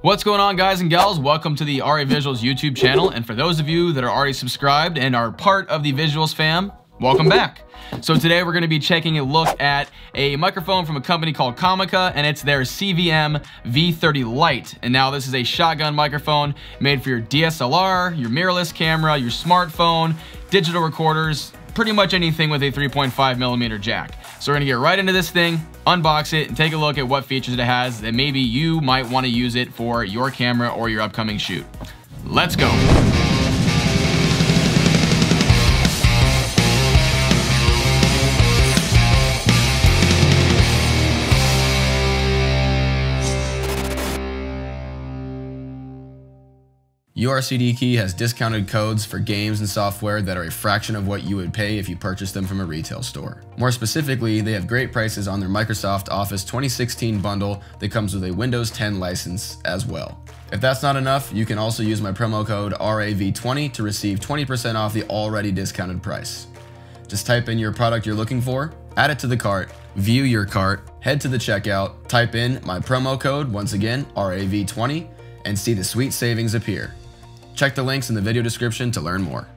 What's going on guys and gals? Welcome to the RA Visuals YouTube channel. And for those of you that are already subscribed and are part of the Visuals fam, welcome back. So today we're gonna be taking a look at a microphone from a company called Comica and it's their CVM V30 Lite. And now this is a shotgun microphone made for your DSLR, your mirrorless camera, your smartphone, digital recorders, pretty much anything with a 3.5 millimeter jack. So we're gonna get right into this thing, unbox it, and take a look at what features it has that maybe you might wanna use it for your camera or your upcoming shoot. Let's go. URCD Key has discounted codes for games and software that are a fraction of what you would pay if you purchased them from a retail store. More specifically, they have great prices on their Microsoft Office 2016 bundle that comes with a Windows 10 license as well. If that's not enough, you can also use my promo code RAV20 to receive 20% off the already discounted price. Just type in your product you're looking for, add it to the cart, view your cart, head to the checkout, type in my promo code, once again, RAV20, and see the sweet savings appear. Check the links in the video description to learn more.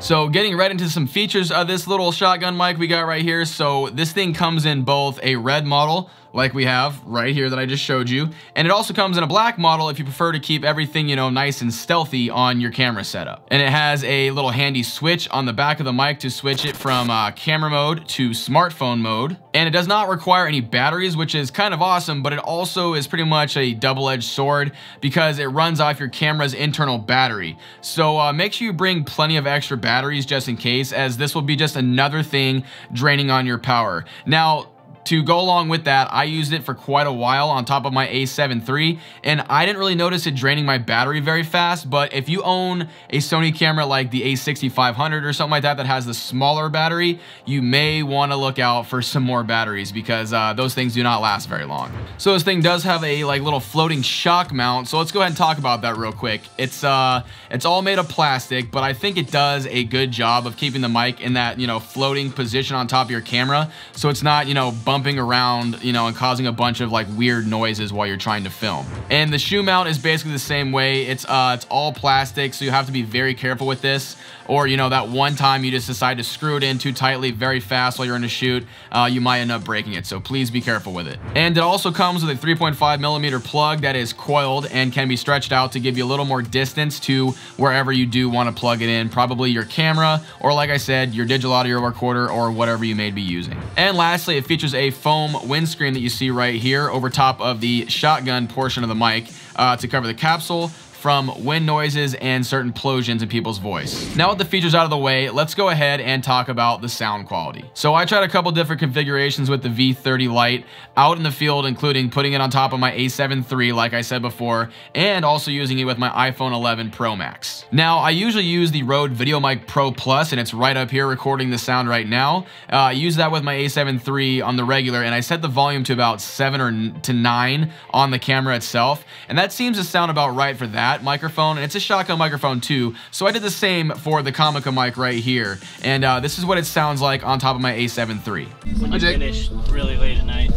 So getting right into some features of this little shotgun mic we got right here. So this thing comes in both a red model, like we have right here that I just showed you, and it also comes in a black model if you prefer to keep everything, you know, nice and stealthy on your camera setup. And it has a little handy switch on the back of the mic to switch it from uh, camera mode to smartphone mode. And it does not require any batteries, which is kind of awesome, but it also is pretty much a double-edged sword because it runs off your camera's internal battery. So uh, make sure you bring plenty of extra batteries just in case, as this will be just another thing draining on your power. Now, to go along with that, I used it for quite a while on top of my a7 III, and I didn't really notice it draining my battery very fast, but if you own a Sony camera like the a6500 or something like that that has the smaller battery, you may want to look out for some more batteries because uh, those things do not last very long. So this thing does have a like little floating shock mount, so let's go ahead and talk about that real quick. It's uh, it's all made of plastic, but I think it does a good job of keeping the mic in that, you know, floating position on top of your camera, so it's not, you know, bumping around, you know, and causing a bunch of like weird noises while you're trying to film. And the shoe mount is basically the same way. It's uh, it's all plastic, so you have to be very careful with this. Or, you know, that one time you just decide to screw it in too tightly very fast while you're in a shoot, uh, you might end up breaking it. So please be careful with it. And it also comes with a 3.5 millimeter plug that is coiled and can be stretched out to give you a little more distance to wherever you do want to plug it in, probably your camera, or like I said, your digital audio recorder or whatever you may be using. And lastly, it features a a foam windscreen that you see right here over top of the shotgun portion of the mic uh, to cover the capsule from wind noises and certain plosions in people's voice. Now with the features out of the way, let's go ahead and talk about the sound quality. So I tried a couple different configurations with the V30 Lite out in the field, including putting it on top of my a7 III, like I said before, and also using it with my iPhone 11 Pro Max. Now, I usually use the Rode VideoMic Pro Plus, and it's right up here recording the sound right now. Uh, I use that with my a7 III on the regular, and I set the volume to about 7 or to 9 on the camera itself, and that seems to sound about right for that that microphone, and it's a shotgun microphone too. So I did the same for the Comica mic right here, and uh, this is what it sounds like on top of my A7 III. When you finish really late at night.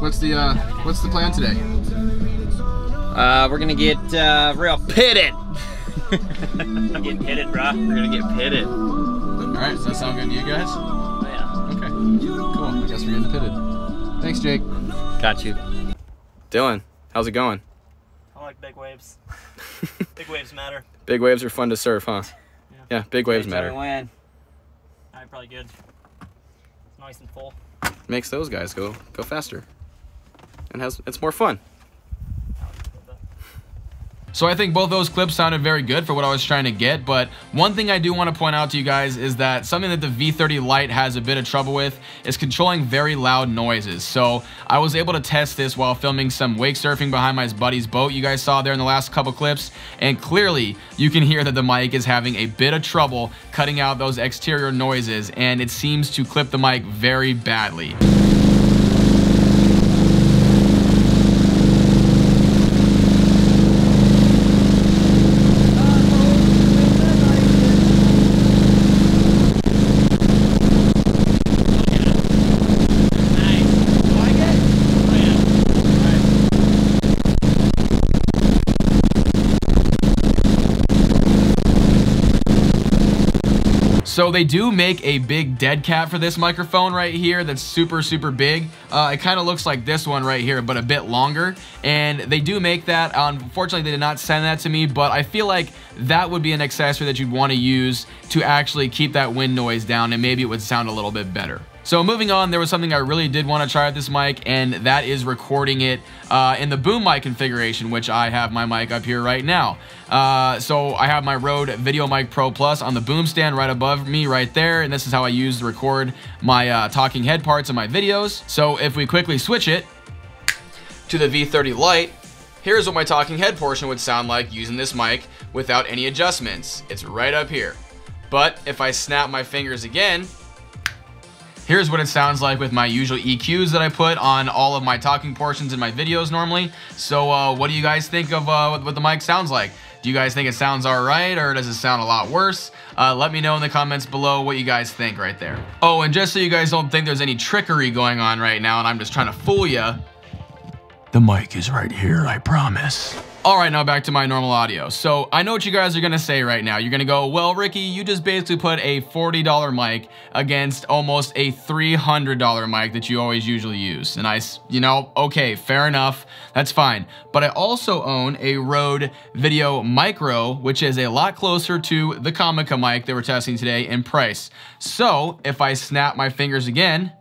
What's the uh, what's the plan today? Uh, we're gonna get uh, real pitted. get pitted, bro. We're gonna get pitted. All right, does that sound good to you guys? Oh, yeah. Okay. Cool. I guess we're getting pitted. Thanks, Jake. Got you. Dylan, how's it going? Like big waves. big waves matter. Big waves are fun to surf, huh? Yeah, yeah big waves matter. Win. Alright, probably good. It's nice and full. Makes those guys go go faster. And has it's more fun. So I think both those clips sounded very good for what I was trying to get, but one thing I do want to point out to you guys is that something that the V30 Lite has a bit of trouble with is controlling very loud noises. So I was able to test this while filming some wake surfing behind my buddy's boat you guys saw there in the last couple clips, and clearly you can hear that the mic is having a bit of trouble cutting out those exterior noises, and it seems to clip the mic very badly. So they do make a big dead cat for this microphone right here that's super, super big. Uh, it kind of looks like this one right here, but a bit longer. And they do make that. Unfortunately, they did not send that to me, but I feel like that would be an accessory that you'd want to use to actually keep that wind noise down and maybe it would sound a little bit better. So moving on, there was something I really did want to try with this mic, and that is recording it uh, in the boom mic configuration, which I have my mic up here right now. Uh, so I have my Rode VideoMic Pro Plus on the boom stand right above me right there, and this is how I use to record my uh, talking head parts of my videos. So if we quickly switch it to the V30 Lite, here's what my talking head portion would sound like using this mic without any adjustments. It's right up here. But if I snap my fingers again, Here's what it sounds like with my usual EQs that I put on all of my talking portions in my videos normally. So uh, what do you guys think of uh, what the mic sounds like? Do you guys think it sounds all right or does it sound a lot worse? Uh, let me know in the comments below what you guys think right there. Oh, and just so you guys don't think there's any trickery going on right now and I'm just trying to fool you, the mic is right here, I promise. All right, now back to my normal audio. So I know what you guys are gonna say right now. You're gonna go, well, Ricky, you just basically put a $40 mic against almost a $300 mic that you always usually use. And I, you know, okay, fair enough, that's fine. But I also own a Rode Video Micro, which is a lot closer to the Comica mic that we're testing today in price. So if I snap my fingers again,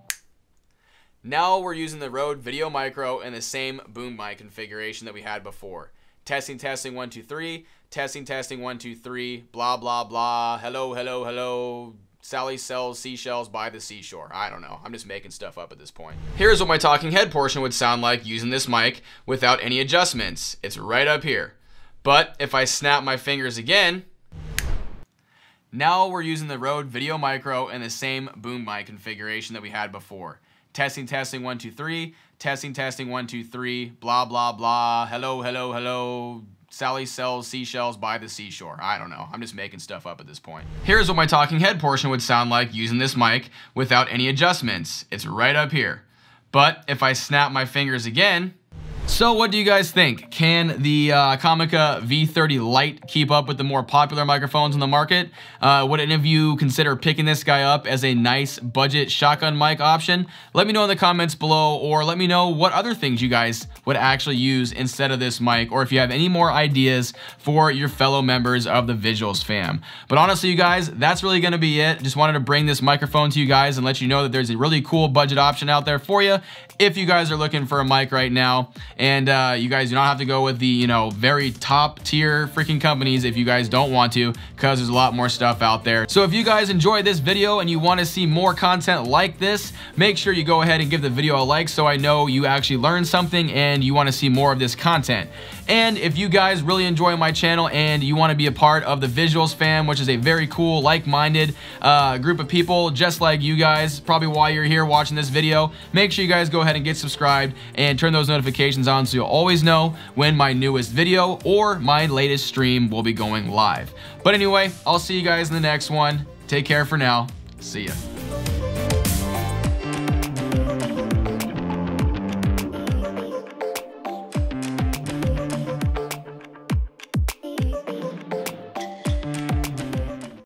now we're using the Rode Video Micro in the same boom mic configuration that we had before. Testing, testing, one, two, three. Testing, testing, one, two, three. Blah, blah, blah. Hello, hello, hello. Sally sells seashells by the seashore. I don't know. I'm just making stuff up at this point. Here's what my talking head portion would sound like using this mic without any adjustments. It's right up here. But if I snap my fingers again, now we're using the Rode Video Micro in the same boom mic configuration that we had before. Testing, testing, one, two, three. Testing, testing, one, two, three. Blah, blah, blah. Hello, hello, hello. Sally sells seashells by the seashore. I don't know. I'm just making stuff up at this point. Here's what my talking head portion would sound like using this mic without any adjustments. It's right up here. But if I snap my fingers again, so what do you guys think? Can the uh, Comica V30 Lite keep up with the more popular microphones in the market? Uh, would any of you consider picking this guy up as a nice budget shotgun mic option? Let me know in the comments below or let me know what other things you guys would actually use instead of this mic or if you have any more ideas for your fellow members of the Visuals fam. But honestly, you guys, that's really to be it. Just wanted to bring this microphone to you guys and let you know that there's a really cool budget option out there for you if you guys are looking for a mic right now. And uh, you guys do not have to go with the, you know, very top tier freaking companies if you guys don't want to, because there's a lot more stuff out there. So if you guys enjoyed this video and you want to see more content like this, make sure you go ahead and give the video a like so I know you actually learned something and you want to see more of this content. And if you guys really enjoy my channel and you want to be a part of the Visuals fam, which is a very cool, like-minded uh, group of people just like you guys, probably why you're here watching this video, make sure you guys go ahead and get subscribed and turn those notifications on so you'll always know when my newest video or my latest stream will be going live. But anyway, I'll see you guys in the next one. Take care for now. See ya.